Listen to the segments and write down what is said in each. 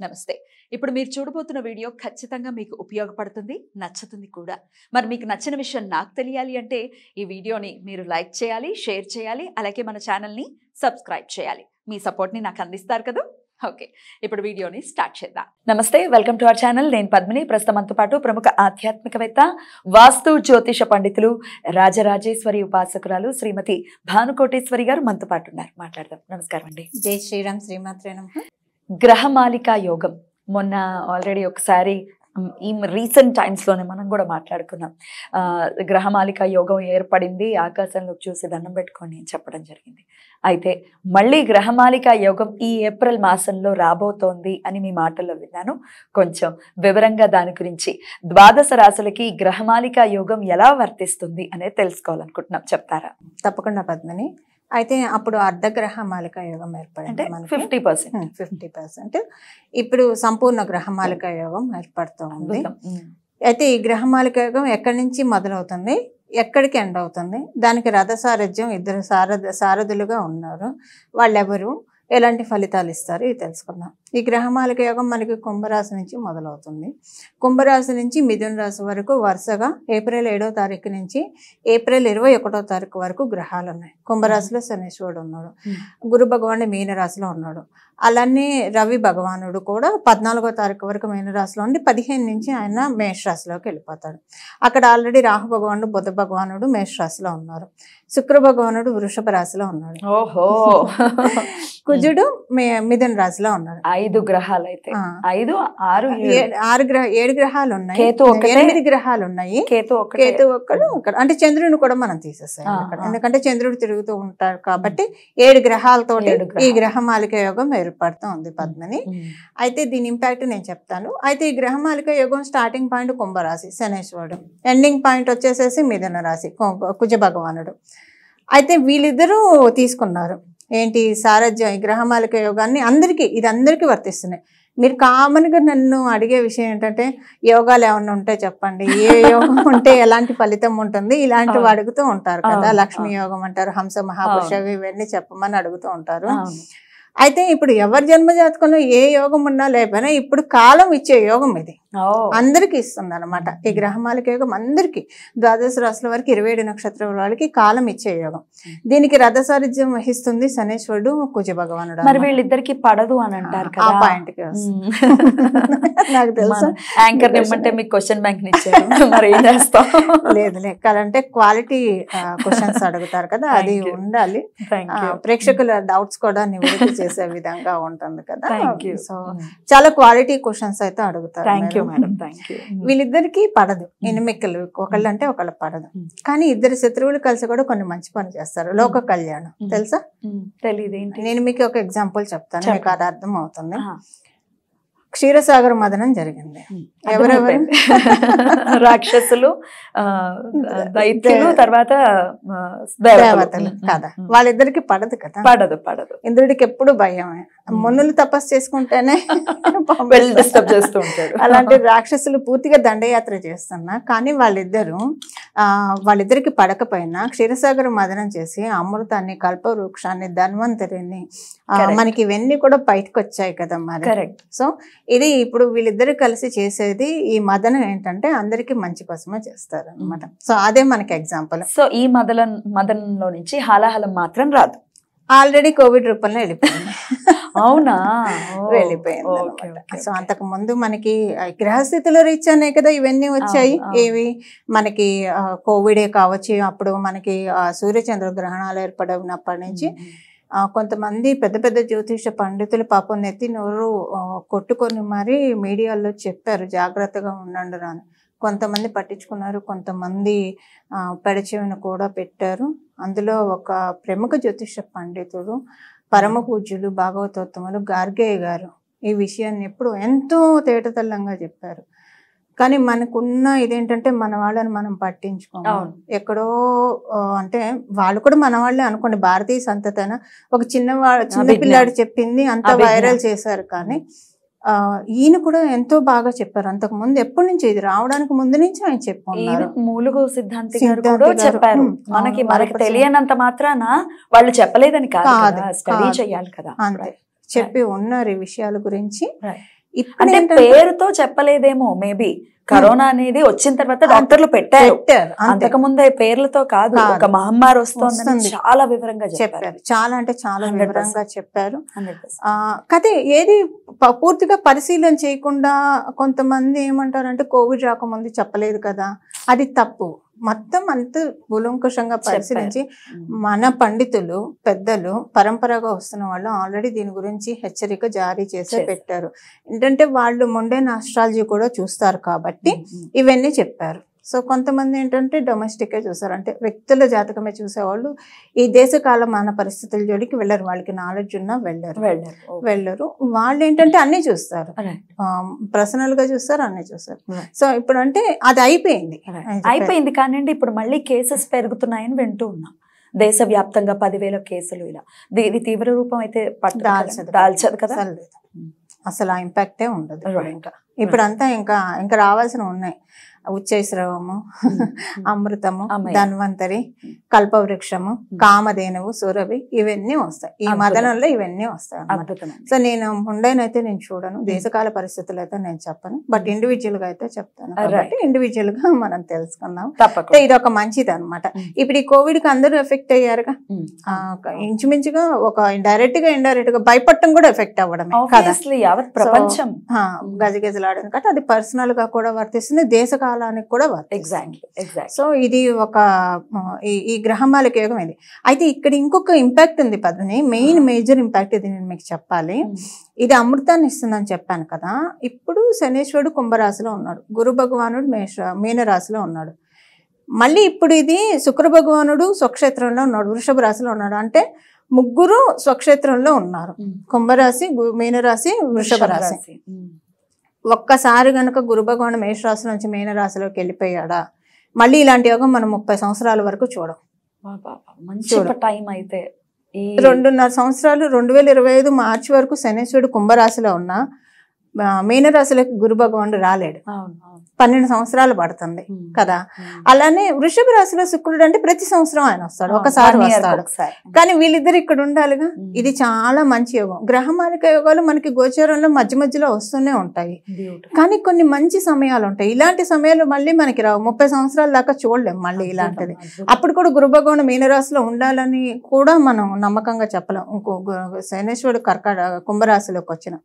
నమస్తే. ఇప్పుడు మీరు చూడబోతున్న వీడియో ఖచ్చితంగా మీకు ఉపయోగపడుతుంది నచ్చుతుంది కూడా. మరి మీకు నచ్చిన విషయం నాకు తెలియాలి అంటే ఈ వీడియోని మీరు లైక్ చేయాలి షేర్ చేయాలి అలాగే మన ఛానల్ని సబ్స్క్రైబ్ చేయాలి. మీ సపోర్ట్ని నాకు అందిస్తారు కదా? ఓకే. ఇప్పుడు వీడియోని స్టార్ట్ చేద్దాం. నమస్తే వెల్కమ్ టు అవర్ ఛానల్. నేను పద్మిని. ప్రస్తుతమంతో పాటు ప్రముఖ ఆధ్యాత్మికవేత్త వాస్తు జ్యోతిష పండితులు రాజరాజేశ్వరి ఉపాసకురాలు శ్రీమతి భానుకోటేశ్వరి గారు మనతో పాటు ఉన్నారు. మాట్లాడదాం. నమస్కారం అండి. జై శ్రీరామ్. శ్రీమాత్రే నమః. గ్రహమాలికా యోగం. మొన్న ఆల్రెడీ ఒకసారి ఈ రీసెంట్ టైమ్స్లోనే మనం కూడా మాట్లాడుకున్నాం. గ్రహమాలిక యోగం ఏర్పడింది ఆకాశంలోకి చూసి దండం పెట్టుకొని అని చెప్పడం జరిగింది. అయితే మళ్ళీ గ్రహమాలిక యోగం ఈ ఏప్రిల్ మాసంలో రాబోతోంది అని మీ మాటల్లో విన్నాను. కొంచెం వివరంగా దాని గురించి. ద్వాదశ రాశులకి గ్రహమాలిక యోగం ఎలా వర్తిస్తుంది అనేది తెలుసుకోవాలనుకుంటున్నాం. చెప్తారా? తప్పకుండా పద్మని. అయితే అప్పుడు అర్ధగ్రహ మాలిక యోగం ఏర్పడింది ఫిఫ్టీ పర్సెంట్ ఫిఫ్టీ పర్సెంట్ ఇప్పుడు సంపూర్ణ గ్రహమాలిక యోగం ఏర్పడుతూ ఉంది. అయితే ఈ గ్రహమాలిక యోగం ఎక్కడి నుంచి మొదలవుతుంది? ఎక్కడికి ఎండ్ అవుతుంది? దానికి రథసారథ్యం ఇద్దరు సారథ సారథులుగా ఉన్నారు. వాళ్ళెవరు? ఎలాంటి ఫలితాలు ఇస్తారు? ఇది తెలుసుకుందాం. ఈ గ్రహమాలిక యోగం మనకి కుంభరాశి నుంచి మొదలవుతుంది. కుంభరాశి నుంచి మిథున రాశి వరకు వరుసగా ఏప్రిల్ ఏడో తారీఖు నుంచి ఏప్రిల్ ఇరవై ఒకటో తారీఖు వరకు గ్రహాలు ఉన్నాయి. కుంభరాశిలో శనీశ్వరుడు ఉన్నాడు. గురు భగవానుడు మీనరాశిలో ఉన్నాడు. అలానే రవి భగవానుడు కూడా పద్నాలుగో తారీఖు వరకు మీనరాశిలో ఉండి పదిహేను నుంచి ఆయన మేషరాశిలోకి వెళ్ళిపోతాడు. అక్కడ ఆల్రెడీ రాహు భగవానుడు బుధ భగవానుడు మేషరాశిలో ఉన్నారు. శుక్ర భగవానుడు వృషభ రాశిలో ఉన్నాడు. ఓహో! కుజుడు మే- మిథున రాశిలో ఉన్నాడు. ఐదు గ్రహాలు అయితే. ఐదు ఆరు ఆరు గ్రహ ఏడు గ్రహాలు ఉన్నాయి కేతు. ఎనిమిది గ్రహాలు ఉన్నాయి కేతు కేతు ఒక్కడు అంటే చంద్రుని కూడా మనం తీసేస్తాం. ఎందుకంటే చంద్రుడు తిరుగుతూ ఉంటారు కాబట్టి ఏడు గ్రహాలతో ఈ. గ్రహమాలిక యోగం ఏర్పడుతూ ఉంది పద్మని. అయితే దీని ఇంపాక్ట్ నేను చెప్తాను. అయితే ఈ గ్రహమాలిక యోగం స్టార్టింగ్ పాయింట్ కుంభరాశి శనేశ్వరుడు. ఎండింగ్ పాయింట్ వచ్చేసేసి మిథున రాశి కుజ భగవానుడు. అయితే వీళ్ళిద్దరూ తీసుకున్నారు. ఏంటి సారథ్యం ఈ గ్రహమాలిక యోగాన్ని అందరికీ ఇది అందరికీ వర్తిస్తున్నాయి. మీరు కామన్గా నన్ను అడిగే విషయం ఏంటంటే యోగాలు ఏమన్నా ఉంటే చెప్పండి. ఏ యోగం ఉంటే ఎలాంటి ఫలితం ఉంటుంది? ఇలాంటివి. అడుగుతూ ఉంటారు కదా లక్ష్మీ యోగం అంటారు హంస మహాపురుష ఇవన్నీ చెప్పమని అడుగుతూ ఉంటారు. అయితే ఇప్పుడు ఎవరి జన్మ జాతకంలో ఏ యోగం ఉన్నా లేకపోయినా ఇప్పుడు కాలం ఇచ్చే యోగం ఇది. అందరికీ ఇస్తుంది అనమాట ఈ గ్రహమాలిక యోగం అందరికీ ద్వాదశ రాశుల వరకు ఇరవై ఏడు నక్షత్రాల వాళ్ళకి కాలం ఇచ్చే యోగం. దీనికి రథసారిధ్యం వహిస్తుంది శనేశ్వరుడు కుజ భగవానుడు మరి. వీళ్ళిద్దరికి పడదు అని అంటారు ఆ పాయింట్కి. నాకు తెలుసు. యాంకర్ నిమ్మంటే మీకు క్వశ్చన్ బ్యాంక్ మరి ఏం చేస్తాం? లేదు లెక్కాలంటే క్వాలిటీ క్వశ్చన్స్ అడుగుతారు కదా అది. ఉండాలి. ప్రేక్షకుల డౌట్స్ కూడా నివృత్తి చేసే విధంగా ఉంటుంది కదా. థ్యాంక్ యూ సో చాలా క్వాలిటీ క్వశ్చన్స్ అయితే అడుగుతారు thank you madam. Thank you వీళ్ళిద్దరికి పడదు. ఎనిమికలు ఒకళ్ళు అంటే ఒకళ్ళు పడదు. Hmm. కానీ ఇద్దరు శత్రువులు కలిసి కూడా కొన్ని మంచి పని చేస్తారు. లోక కళ్యాణం. తెలుసా? తెలియదు నేను మీకు ఒక ఎగ్జాంపుల్ చెప్తాను. మీకు. అది అర్థం అవుతుంది క్షీరసాగర మదనం జరిగింది. ఎవరెవరు? రాక్షసులు దైత్యులు తర్వాత దేవతలు. కదా. వాళ్ళిద్దరికి పడదు కదా. పడదు పడదు. ఇంద్రుడికి ఎప్పుడు భయమే. Hmm. మునులు తపస్సు చేసుకుంటేనే డిస్టర్బ్ చేస్తూ ఉంటాడు. అలాంటి రాక్షసులు పూర్తిగా దండయాత్ర చేస్తున్నా కానీ వాళ్ళిద్దరూ వాళ్ళిద్దరికి పడకపోయినా క్షీరసాగర మదనం చేసి అమృతాన్ని కల్పవృక్షాన్ని ధన్వంతరిని. మనకి ఇవన్నీ కూడా బయటకు వచ్చాయి కదా మరి. సో ఇది ఇప్పుడు వీళ్ళిద్దరు కలిసి చేసేది ఈ మదనం ఏంటంటే అందరికీ మంచి కోసమే చేస్తారు అనమాట సో అదే మనకి ఎగ్జాంపుల్ సో ఈ మదల మదనంలో నుంచి హాలాహలం మాత్రం రాదు. ఆల్రెడీ కోవిడ్ రూపంలో వెళ్ళిపోయింది. అవునా? వెళ్ళిపోయింది సో అంతకు ముందు మనకి గ్రహస్థితుల రీత్యానే కదా ఇవన్నీ వచ్చాయి. ఏవి? మనకి కోవిడే కావచ్చు అప్పుడు మనకి ఆ, సూర్యచంద్ర గ్రహణాలు ఏర్పడినప్పటి నుంచి కొంతమంది పెద్ద పెద్ద జ్యోతిష పండితులు పాపం నెత్తి నోరు కొట్టుకొని మరి మీడియాలో చెప్పారు జాగ్రత్తగా ఉండండి అని కొంతమంది పట్టించుకున్నారు కొంతమంది ఆ, పెడచెవిన కూడా పెట్టారు. అందులో ఒక ప్రముఖ జ్యోతిష పండితుడు పరమ పూజ్యులు భాగవతోత్తములు గార్గేయ గారు ఈ విషయాన్ని ఎప్పుడు ఎంతో తేటతెల్లంగా చెప్పారు కానీ మనకున్న ఇదేంటంటే మన వాళ్ళని మనం పట్టించుకోము అవును. ఎక్కడో అంటే వాళ్ళు కూడా మన వాళ్ళే అనుకోండి భారతీయ సంతతి అయినా ఒక చిన్న చిన్న అభిజ్ఞానం. పిల్లాడు చెప్పింది అంత. వైరల్ చేశారు కానీ ఈయన కూడా ఎంతో బాగా చెప్పారు. అంతకు ముందు ఎప్పటి నుంచి ఇది? రావడానికి ముందు నుంచి ఆయన చెప్పుకున్నారు ఈవెన్ మూలుగు సిద్ధాంతి గారు చెప్పారు. మనకి మనకి 100% తెలియనంత మాత్రాన వాళ్ళు చెప్పలేదని కాదు స్టడీ కాదు. చెయ్యాలి కదా. అంతే. చెప్పి ఉన్నారు ఈ విషయాల గురించి. ఇప్పుడు అంటే పేరుతో చెప్పలేదేమో మేబీ కరోనా అనేది వచ్చిన తర్వాత డాక్టర్లు పెట్టారు పెట్టారు అంతే. అంతకు ముందే పేర్లతో కాదు. ఒక మహమ్మారి వస్తోందని వస్తుంది. చాలా వివరంగా చెప్పారు చాలా అంటే చాలా 100%. వివరంగా చెప్పారు 100%. ఆ కదే ఏది పూర్తిగా పరిశీలన చేయకుండా కొంతమంది ఏమంటారంటే కోవిడ్ రాకముందు చెప్పలేదు కదా అది తప్పు. మొత్తం అంత కూలంకుషంగా పరిశీలించి మన పండితులు పెద్దలు పరంపరగా వస్తున్న వాళ్ళు ఆల్రెడీ దీని గురించి హెచ్చరిక జారీ చేసే. పెట్టారు. ఏంటంటే వాళ్ళు మొండే ఆస్ట్రాలజీ కూడా చూస్తారు కాబట్టి ఇవన్నీ చెప్పారు. సో కొంతమంది ఏంటంటే డొమెస్టికే చూస్తారు. అంటే వ్యక్తుల జాతకమే చూసేవాళ్ళు. ఈ దేశకాల మాన పరిస్థితుల జోలికి వెళ్ళరు. వాళ్ళకి నాలెడ్జ్ ఉన్నా వెళ్ళరు. వెళ్ళారు. వెళ్ళరు. వాళ్ళు ఏంటంటే అన్ని చూస్తారు. Right. పర్సనల్గా చూస్తారు అన్ని చూస్తారు. సో ఇప్పుడు అంటే అది అయిపోయింది. అయిపోయింది కానీ ఇప్పుడు మళ్ళీ కేసెస్ పెరుగుతున్నాయని వింటూ ఉన్నాం. దేశవ్యాప్తంగా పదివేల కేసులు ఇలా. దీ- ఇది తీవ్ర రూపం అయితే? దాల్చదు. దాల్చదు కదా? అసలు ఆ ఇంపాక్టే ఉండదు. ఇంకా ఇప్పుడు అంతా ఇంకా ఇంకా రావాల్సిన ఉన్నాయి. ఉచ్చైశ్రవము అమృతము. ధన్వంతరి కల్పవృక్షము కామధేనువు సురభి ఇవన్నీ వస్తాయి. ఈ. మదనంలో ఇవన్నీ వస్తాయి. సో నేను ముండైనైతే నేను చూడను. దేశకాల పరిస్థితులు అయితే నేను చెప్పను. బట్ ఇండివిజువల్గా అయితే చెప్తాను. కాబట్టి ఇండివిజువల్గా మనం తెలుసుకుందాం. తప్పకుండా. ఇది ఒక మంచిది అనమాట. ఇప్పుడు ఈ కోవిడ్కి అందరూ ఎఫెక్ట్ అయ్యారుగా? ఇంచుమించుగా ఒక డైరెక్ట్గా ఇండైరెక్ట్గా భయపడటం కూడా ఎఫెక్ట్ అవ్వడమే. కదా? ప్రపంచం. ఆ, గజగజలాడని కాబట్టి అది పర్సనల్గా కూడా వర్తిస్తుంది. దేశ కాలానికి కూడా ఎగ్జాక్ట్లీ ఎగ్జాక్ట్ సో ఇది ఒక ఈ గ్రహమాలకి యోగం ఇది అయితే ఇక్కడ ఇంకొక ఇంపాక్ట్ ఉంది పదని మెయిన్ మేజర్ ఇంపాక్ట్ ఇది నేను మీకు చెప్పాలి. ఇది అమృతాన్ని ఇస్తుందని చెప్పాను కదా. ఇప్పుడు శనేశ్వరుడు కుంభరాశిలో ఉన్నాడు. గురు భగవానుడు మేష మీనరాశిలో ఉన్నాడు. మళ్ళీ ఇప్పుడు ఇది శుక్ర భగవానుడు స్వక్షేత్రంలో ఉన్నాడు. వృషభ రాశిలో ఉన్నాడు. అంటే ముగ్గురు స్వక్షేత్రంలో ఉన్నారు. కుంభరాశి మీనరాశి వృషభ రాశి. ఒక్కసారి గనక గురు భగవాన్ మేషరాశి నుంచి మీనరాశిలోకి వెళ్ళిపోయాడా? మళ్ళీ ఇలాంటి యోగం మనం ముప్పై సంవత్సరాల వరకు చూడం. మంచి. టైం అయితే. రెండున్నర సంవత్సరాలు రెండు వేల ఇరవై ఐదు మార్చి వరకు శనేశ్వరుడు కుంభరాశిలో ఉన్న మీనరాశిలోకి గురు భగవానుడు రాలేడు. పన్నెండు సంవత్సరాలు పడుతుంది. కదా. అలానే వృషభ రాశిలో శుక్రుడు అంటే ప్రతి సంవత్సరం ఆయన వస్తాడు ఒకసారి వస్తాడు. కానీ వీళ్ళిద్దరు ఇక్కడ ఉండాలిగా. ఇది చాలా మంచి యోగం గ్రహమాలిక యోగాలు మనకి గోచారంలో మధ్య మధ్యలో వస్తూనే ఉంటాయి. కానీ కొన్ని మంచి సమయాలు ఉంటాయి ఇలాంటి సమయాలు మళ్ళీ మనకి రావు ముప్పై సంవత్సరాల దాకా చూడలేం మళ్ళీ ఇలాంటిది. అప్పుడు కూడా గురు భగవాన్ మీనరాశిలో ఉండాలని కూడా మనం నమ్మకంగా చెప్పలేం శనేశ్వరుడు కర్కాట కుంభరాశిలోకి వచ్చిన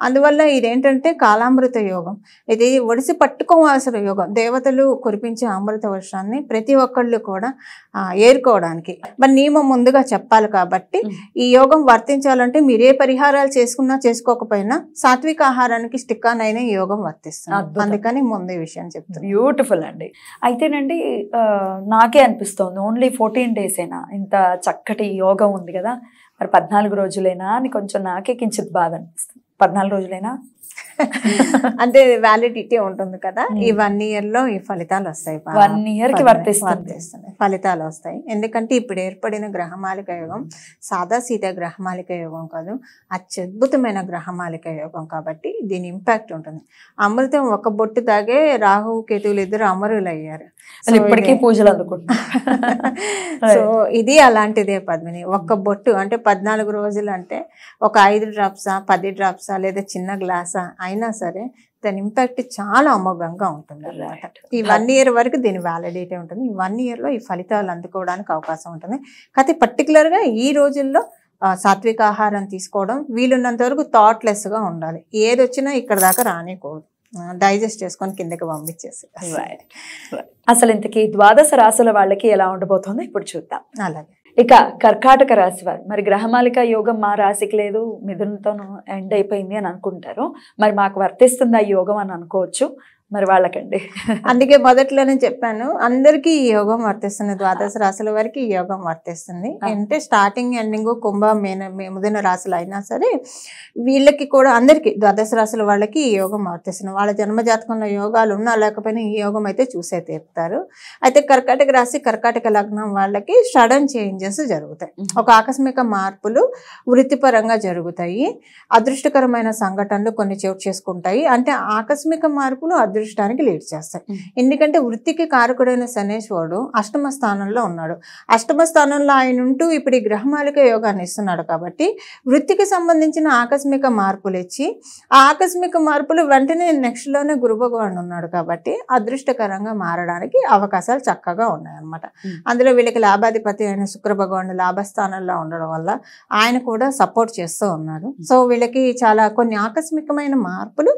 అందువల్ల ఇదేంటంటే కాలామృత యోగం. ఇది ఒడిసి పట్టుకోవాల్సిన యోగం. దేవతలు కురిపించే అమృత వర్షాన్ని ప్రతి ఒక్కళ్ళు కూడా ఆ, ఏరుకోవడానికి. మరి నియమం ముందుగా చెప్పాలి కాబట్టి. ఈ యోగం వర్తించాలంటే మీరు పరిహారాలు చేసుకున్నా చేసుకోకపోయినా సాత్విక ఆహారానికి స్టిక్ ఆన్ అయిన ఈ యోగం వర్తిస్తుంది. అందుకని ముందు ఈ విషయం చెప్తున్నాను బ్యూటిఫుల్ అండి. అయితేనండి నాకే అనిపిస్తోంది. ఓన్లీ ఫోర్టీన్ డేసేనా? ఇంత చక్కటి యోగం ఉంది కదా. మరి పద్నాలుగు రోజులేనా అని కొంచెం నాకే కించిత్ బాధ అనిపిస్తుంది. పద్నాలుగు రోజులేనా అంటే వ్యాలిడిటీ ఉంటుంది కదా. Hmm. ఈ వన్ ఇయర్లో ఈ ఫలితాలు వస్తాయి One year కి వర్తిస్తుంది. ఫలితాలు వస్తాయి. ఎందుకంటే ఇప్పుడు ఏర్పడిన గ్రహమాలిక యోగం సాదా సీదా గ్రహమాలిక యోగం కాదు. అత్యద్భుతమైన గ్రహమాలిక యోగం కాబట్టి దీని ఇంపాక్ట్ ఉంటుంది. అమృతం ఒక బొట్టు తాగే రాహు కేతువులు ఇద్దరు అమరులు అయ్యారు ఇప్పటికీ పూజలు అందుకుంటున్నారు. సో ఇది అలాంటిదే పద్మిని. ఒక్క బొట్టు అంటే పద్నాలుగు రోజులు అంటే ఒక ఐదు డ్రాప్సా పది డ్రాప్సా లేదా చిన్న గ్లాసా అయినా సరే దాని ఇంపాక్ట్ చాలా అమోఘంగా ఉంటుంది అన్నమాట ఈ వన్ ఇయర్ వరకు దీని వ్యాలిడిటీ ఉంటుంది. ఈ వన్ ఇయర్లో ఈ ఫలితాలు అందుకోవడానికి అవకాశం ఉంటుంది. కాకపోతే పర్టికులర్గా ఈ రోజుల్లో సాత్విక ఆహారం తీసుకోవడం వీలున్నంత వరకు థాట్లెస్గా ఉండాలి. ఏది వచ్చినా ఇక్కడ దాకా రానికూడదు. డైజెస్ట్ చేసుకొని కిందకి పంపించేసి. అసలు ఇంతకీ ద్వాదశ రాశుల వాళ్ళకి ఎలా ఉండబోతుందో ఇప్పుడు చూద్దాం. అలాగే. ఇక కర్కాటక రాశి వారు. మరి గ్రహమాలిక యోగం మా రాశికి లేదు మిథునంతోనూ ఎండ్ అయిపోయింది అని అనుకుంటారు. మరి మాకు వర్తిస్తుంది ఆ యోగం అని అనుకోవచ్చు. మరి వాళ్ళకండి. అందుకే మొదట్లోనే చెప్పాను అందరికీ ఈ యోగం వర్తిస్తుంది. ద్వాదశ రాశుల వరకు ఈ యోగం వర్తిస్తుంది. అంటే స్టార్టింగ్ ఎండింగ్ కుంభ మేన ముదిన రాశులు అయినా సరే వీళ్ళకి కూడా అందరికీ ద్వాదశ రాశుల వాళ్ళకి ఈ యోగం వర్తిస్తుంది. వాళ్ళ జన్మ జాతకంలో యోగాలు ఉన్నా లేకపోయినా ఈ యోగం అయితే చూసే తీరుతారు. అయితే కర్కాటక రాశి కర్కాటక లగ్నం వాళ్ళకి సడన్ చేంజెస్ జరుగుతాయి. ఒక ఆకస్మిక మార్పులు వృత్తిపరంగా జరుగుతాయి. అదృష్టకరమైన సంఘటనలు కొన్ని చోటు చేసుకుంటాయి. అంటే ఆకస్మిక మార్పులు అదృష్టానికి లీడ్ చేస్తాయి. ఎందుకంటే వృత్తికి కారకుడైన శనేశ్వరుడు అష్టమ స్థానంలో ఉన్నాడు. అష్టమ స్థానంలో ఆయన ఉంటూ ఇప్పుడు ఈ గ్రహమాలిక యోగాన్ని ఇస్తున్నాడు కాబట్టి వృత్తికి సంబంధించిన ఆకస్మిక మార్పులు ఇచ్చి ఆ ఆకస్మిక మార్పులు వెంటనే నెక్స్ట్లోనే గురు భగవాన్ ఉన్నాడు కాబట్టి అదృష్టకరంగా మారడానికి అవకాశాలు చక్కగా ఉన్నాయి అన్నమాట Mm. అందులో వీళ్ళకి లాభాధిపతి అయిన శుక్ర భగవానుడు లాభస్థానంలో ఉండడం వల్ల ఆయన కూడా సపోర్ట్ చేస్తూ ఉన్నాడు సో వీళ్ళకి చాలా కొన్ని ఆకస్మికమైన మార్పులు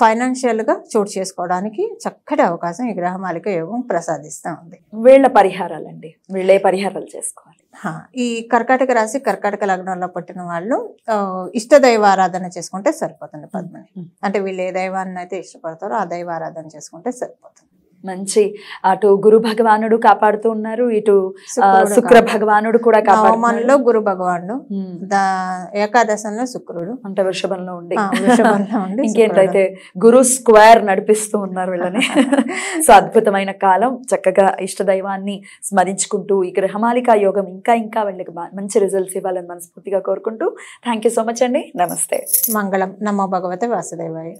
ఫైనాన్షియల్గా చోటు చేసుకోవడానికి చక్కటి అవకాశం ఈ గ్రహమాలిక యోగం ప్రసాదిస్తూ ఉంది. వీళ్ళ పరిహారాలండి. వీళ్ళే పరిహారాలు చేసుకోవాలి. ఈ కర్కాటక రాశి కర్కాటక లగ్నంలో పుట్టిన వాళ్ళు ఇష్ట దైవారాధన చేసుకుంటే సరిపోతుంది పద్మని. అంటే వీళ్ళు ఏ దైవాన్ని అయితే ఇష్టపడతారో ఆ దైవారాధన చేసుకుంటే సరిపోతుంది. మంచి అటు గురు భగవానుడు కాపాడుతూ ఉన్నారు ఇటు శుక్ర. భగవానుడు కూడా కాపాడుతున్నారు. గురు భగవానుడు ఏకాదశంలో శుక్రుడు. అంటే వృషభంలో ఉండి. ఇంకేంటైతే గురు స్క్వేర్ నడిపిస్తూ ఉన్నారు వీళ్ళని. సో అద్భుతమైన కాలం. చక్కగా ఇష్ట దైవాన్ని స్మరించుకుంటూ ఈ గ్రహమాలిక యోగం ఇంకా ఇంకా వీళ్ళకి మంచి రిజల్ట్స్ ఇవ్వాలని మనస్ఫూర్తిగా కోరుకుంటూ. థ్యాంక్ యూ సో మచ్ అండి. నమస్తే. మంగళం. నమో భగవతే వాసుదేవాయ.